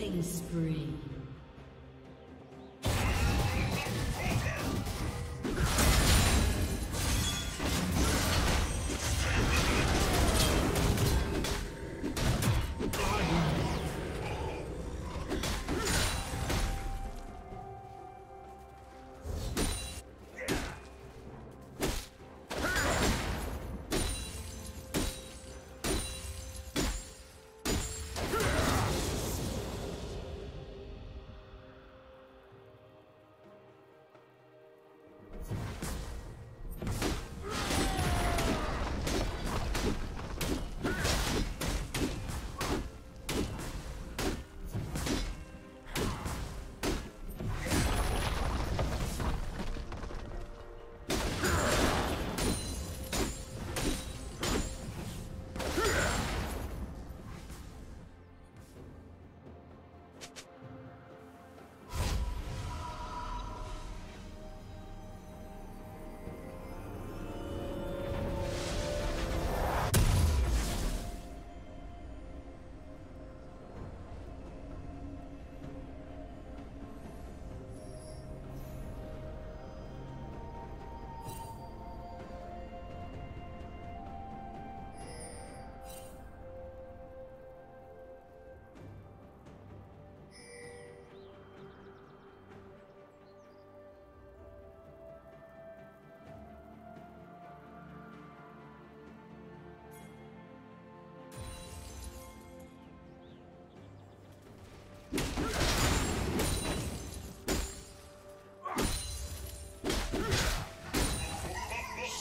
Killing spree.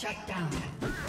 Shut down.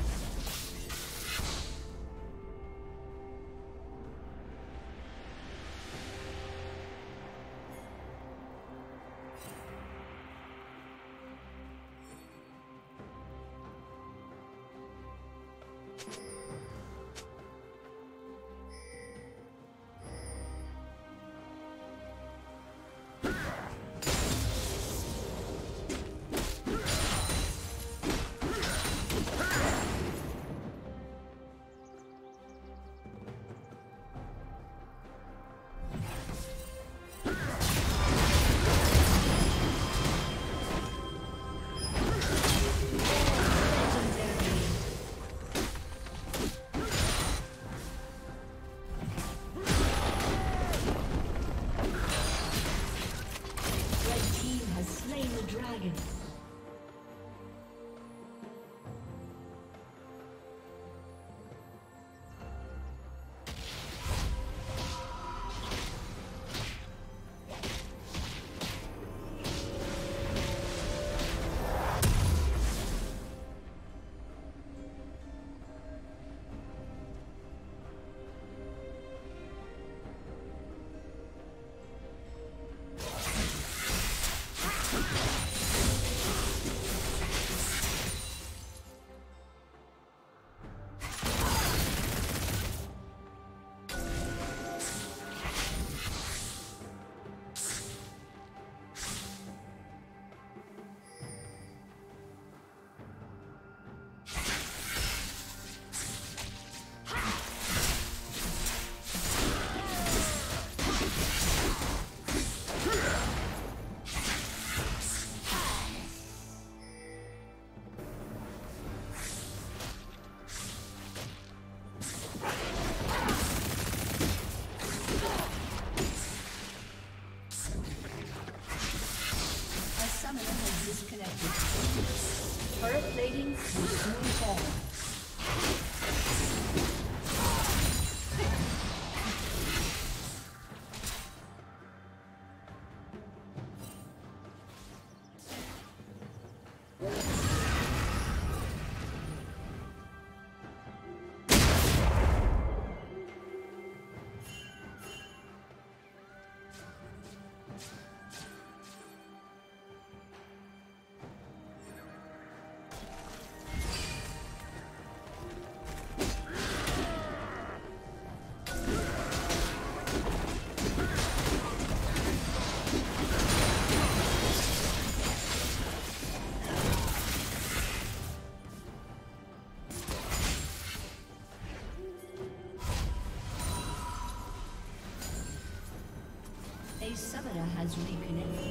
Summoner has reconnected.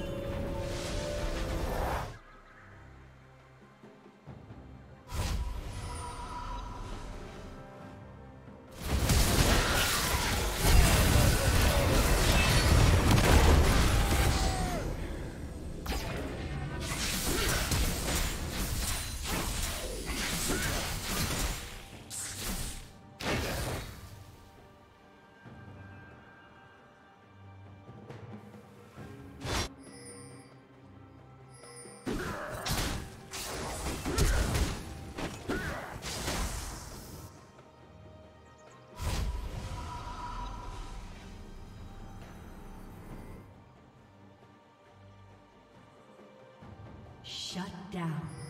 Shut down.